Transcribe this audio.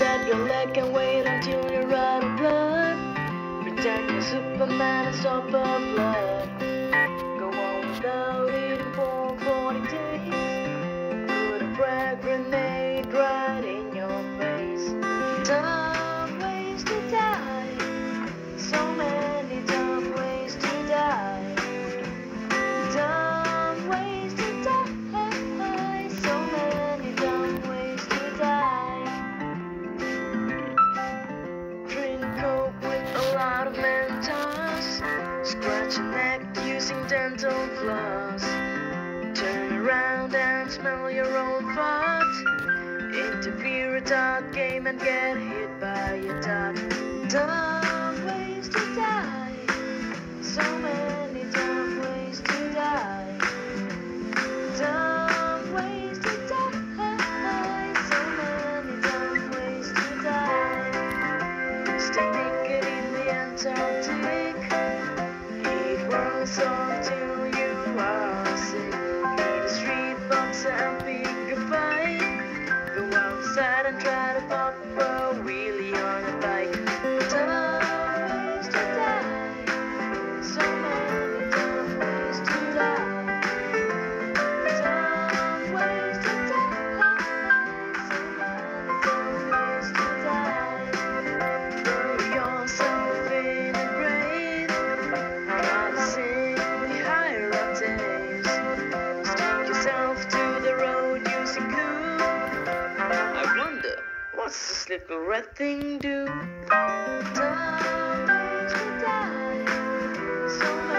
your leg and wait until you're out of blood. Pretend you're Superman and stop the blood. Go on without eating smell your own fart. Interfere a dog game and get hit by a dog. Dumb ways to die. So many dumb ways to die. Dumb ways to die. So many dumb ways to die. Stay naked in the Antarctic. Eat one song What's this little red thing do? So